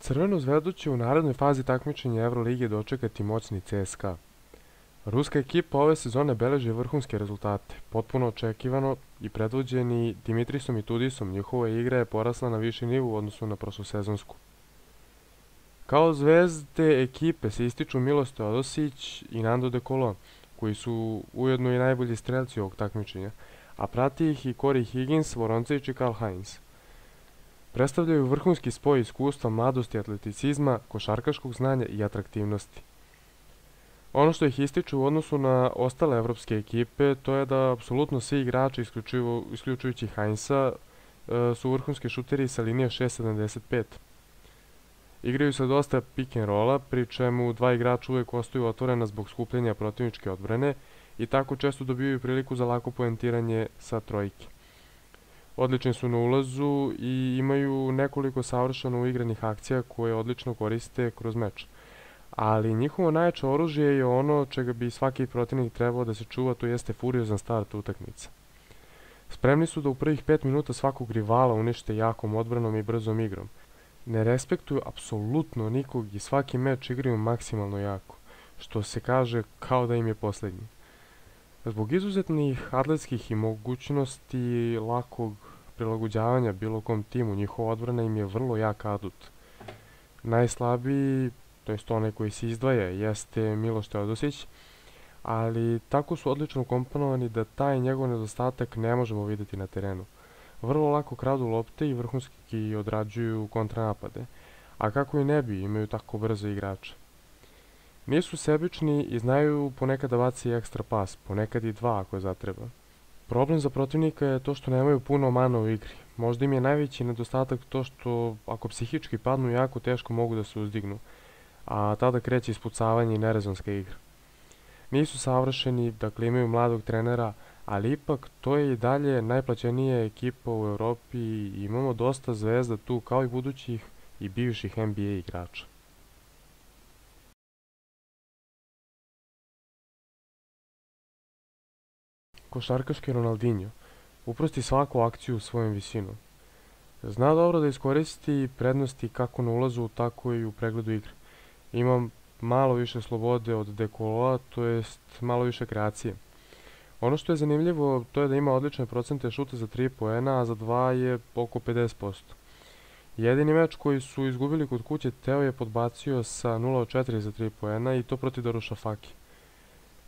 Crvenu zvezdu će u narednoj fazi takmičenja Evrolige dočekati moćni CSKA. Ruska ekipa ove sezone beleži vrhunske rezultate, potpuno očekivano i predvođeni Dimitrisom i Tudisom, njihova igra je porasla na viši nivu u odnosu na prošlosezonsku. Kao zvezde ekipe se ističu Miloš Teodosić i Nando De Colo, koji su ujedno i najbolji strelci ovog takmičenja, a prati ih i Corey Higgins, Voroncević i Karl Heinz. Predstavljaju vrhunski spoj iskustva, mladosti, atleticizma, košarkaškog znanja i atraktivnosti. Ono što ih ističe u odnosu na ostale evropske ekipe, to je da apsolutno svi igrači, isključujući Heinza, e, su vrhunski šuteri sa linije 6.75. Igraju se dosta pick and rolla, pri čemu dva igrača uvek ostaju otvorena zbog skupljenja protivničke odbrane i tako često dobijaju priliku za lako poentiranje sa trojke. Odlični su na ulazu i imaju nekoliko savršeno uigranih akcija koje odlično koriste kroz meč. Ali njihovo najjače oružje je ono čega bi svaki protivnik trebao da se čuva, to jeste furiozan start utakmice. Spremni su da u prvih 5 minuta svakog rivala unište jakom odbranom i brzom igrom. Ne respektuju apsolutno nikog i svaki meč igraju maksimalno jako, što se kaže kao da im je poslednji. Zbog izuzetnih atletskih i mogućnosti lakog prilagođavanja bilo kom timu, njihova odbrana im je vrlo jak adut. Najslabiji, to jest onaj koji se izdvaja, jeste Miloš Teodosić, ali tako su odlično komponovani da taj njegov nedostatak ne možemo videti na terenu. Vrlo lako kradu lopte i vrhunski odrađuju kontranapade, a kako i ne bi, imaju tako brze igrače. Nisu sebični i znaju ponekad da baci ekstra pas, ponekad i dva ako zatreba. Problem za protivnika je to što nemaju puno mana u igri. Možda im je najveći nedostatak to što ako psihički padnu jako teško mogu da se uzdignu, a tada kreće ispucavanje i nerezonska igra. Nisu savršeni, dakle imaju mladog trenera, ali ipak to je i dalje najplaćenija ekipa u Evropi i imamo dosta zvezda tu kao i budućih i bivših NBA igrača. Košarkaški Ronaldinho uprosti svaku akciju svojom visinom. Zna dobro da iskoristi prednosti kako na ulazu, tako i u pregledu igre. Ima malo više slobode od Dekoloa, to jest malo više kreacije. Ono što je zanimljivo, to je da ima odlične procente šuta za 3 poena, a za 2 je oko 50%. Jedini meč koji su izgubili kod kuće Teo je podbacio sa 0-4 za 3 poena i to protiv Daruša Faki.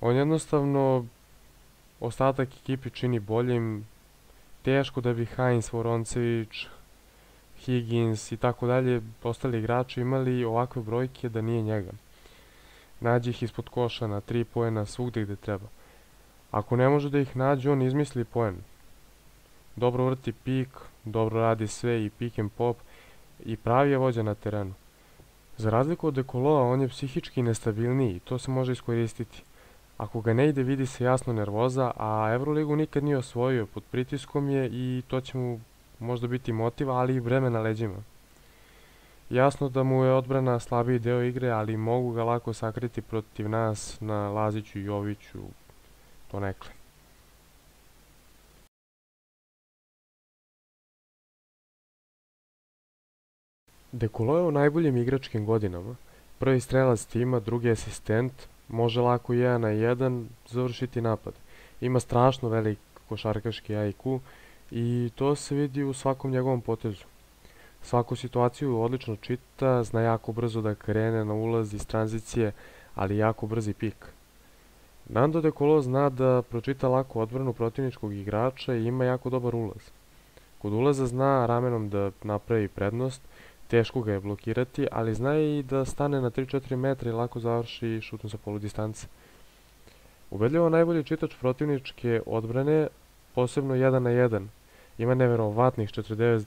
On jednostavno ostatak ekipi čini boljim, teško da bi Heinz, Voroncević, Higgins i tako dalje, ostali igrači imali ovakve brojke da nije njega. Nađe ih ispod koša na 3 poena svugde gde treba. Ako ne može da ih nađe, on izmisli poen. Dobro vrti pik, dobro radi sve i pick and pop i pravi je vođa na terenu. Za razliku od Dekoloa, on je psihički nestabilniji i to se može iskoristiti. Ako ga ne ide, vidi se jasno nervoza, a Euroligu nikad nije osvojio, pod pritiskom je i to će mu možda biti motiv, ali i vreme na leđima. Jasno da mu je odbrana slabiji deo igre, ali mogu ga lako sakriti protiv nas na Laziću i Joviću, donekle. Dekolo je u najboljim igračkim godinama. Prvi strelac tima, drugi asistent, može lako 1 na 1 završiti napad. Ima strašno velik košarkaški IQ i to se vidi u svakom njegovom potezu. Svaku situaciju odlično čita, zna jako brzo da krene na ulaz iz tranzicije, ali jako brzi pik. Nando De Colo zna da pročita lako odbranu protivničkog igrača i ima jako dobar ulaz. Kod ulaza zna ramenom da napravi prednost, teško ga je blokirati, ali zna i da stane na 3-4 metra i lako završi šutno sa polu distance. Ubedljivo najbolji čitač protivničke odbrane, posebno 1 na 1. Ima neverovatnih 49,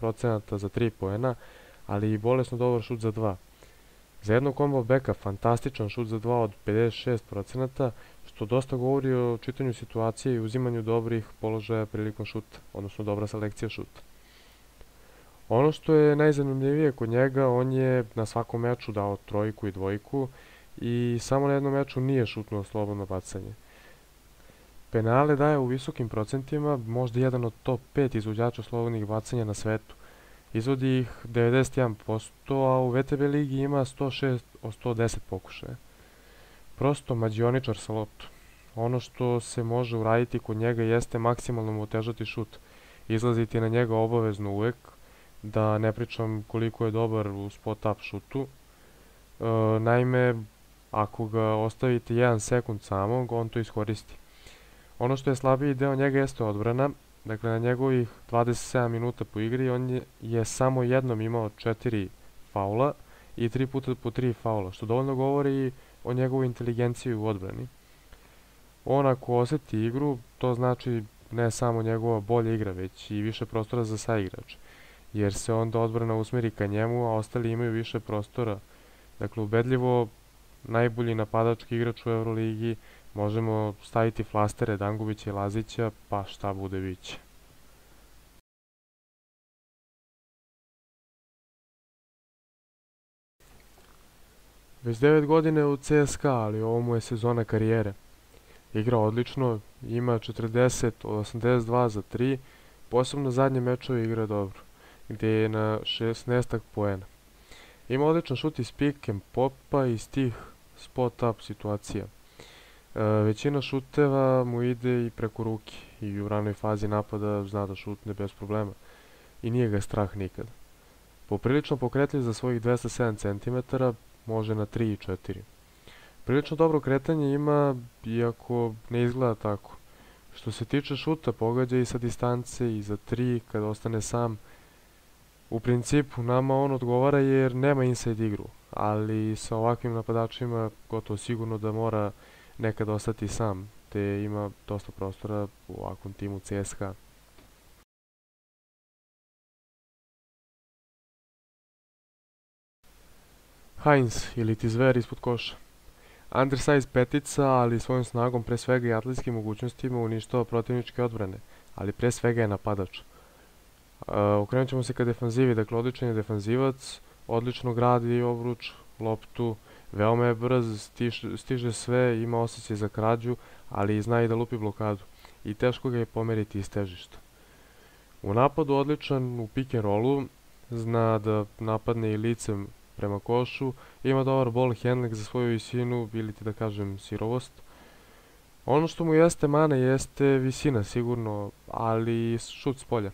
49% za 3 poena, ali i bolesno dobar šut za 2. Za jednog combo beka fantastičan šut za 2 od 56%, što dosta govori o čitanju situacije i uzimanju dobrih položaja prilikom šuta, odnosno dobra selekcija šuta. Ono što je najzanimljivije kod njega, on je na svakom meču dao trojku i dvojku i samo na jednom meču nije šutnuo slobodno bacanje. Penale daje u visokim procentima, možda jedan od top 5 izvođača slobodnih bacanja na svetu. Izvodi ih 91%, a u VTB ligi ima 106 od 110 pokušaja. Prosto mađioničar sa loptu. Ono što se može uraditi kod njega jeste maksimalno mu otežati šut. Izlaziti na njega obavezno uvek, da ne pričam koliko je dobar u spot-up šutu. E, naime, ako ga ostavite 1 sekund samog, on to iskoristi. Ono što je slabiji deo njega jeste odbrana, dakle na njegovih 27 minuta po igri on je, je samo jednom imao 4 faula i 3 puta po 3 faula, što dovoljno govori o njegovoj inteligenciji u odbrani. On ako oseti igru, to znači ne samo njegova bolja igra, već i više prostora za saigrač, jer se onda odbrana usmeri ka njemu, a ostali imaju više prostora. Dakle, ubedljivo najbolji napadački igrač u Euroligi, možemo staviti flastere Dangubića i Lazića, pa šta bude biće. Već 9 godine u CSKA, ali ovo mu je sezona karijere. Igra odlično, ima 40 od 82 za 3, posebno zadnje mečove igra dobro, gdje je na 16 poena. Ima odličan šut iz pick and popa iz tih spot-up situacija. E, većina šuteva mu ide i preko ruke i u ranoj fazi napada zna da šutne bez problema i nije ga strah nikad. Poprilično pokretljiv za svojih 207 cm, može na 3 i 4. Prilično dobro kretanje ima, iako ne izgleda tako. Što se tiče šuta, pogađa i sa distance i za 3 kad ostane sam. U principu, nama on odgovara jer nema inside igru, ali sa ovakvim napadačima gotovo sigurno da mora nekad ostati sam, te ima dosta prostora u ovakvom timu CSKA. Heinz ili ti zver ispod koša. Undersize petica, ali svojom snagom pre svega i atletskim mogućnostima uništava protivničke odbrane, ali pre svega je napadač. Uh, okrenut ćemo se ka defanzivi, dakle odličan je defanzivac, odlično gradi obruč, loptu, veoma je brz, stiže, sve, ima osjećaj za krađu, ali zna i da lupi blokadu i teško ga je pomeriti iz težišta. U napadu odličan, u pick and rollu, zna da napadne i licem prema košu, ima dobar ball handling za svoju visinu ili ti da kažem sirovost. Ono što mu jeste mana jeste visina sigurno, ali šut s polja.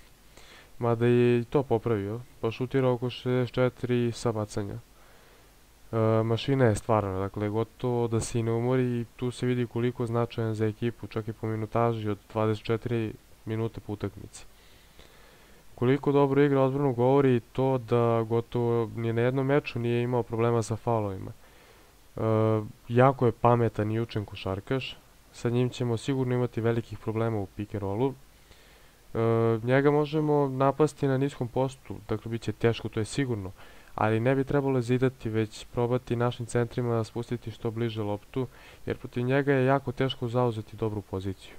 Mada je i to popravio, pa šutira oko 64 sa bacanja. E, mašina je stvarno, dakle gotovo da se i ne umori i tu se vidi koliko značajan za ekipu, čak i po minutaži od 24 minute po utakmici. Koliko dobro igra odbranu govori to da gotovo ni na jednom meču nije imao problema sa faulovima. E, jako je pametan i učen košarkaš, sa njim ćemo sigurno imati velikih problema u pick and rollu. E, njega možemo napasti na niskom postu, dakle bit će teško, to je sigurno, ali ne bi trebalo zidati, već probati našim centrima spustiti što bliže loptu, jer protiv njega je jako teško zauzeti dobru poziciju.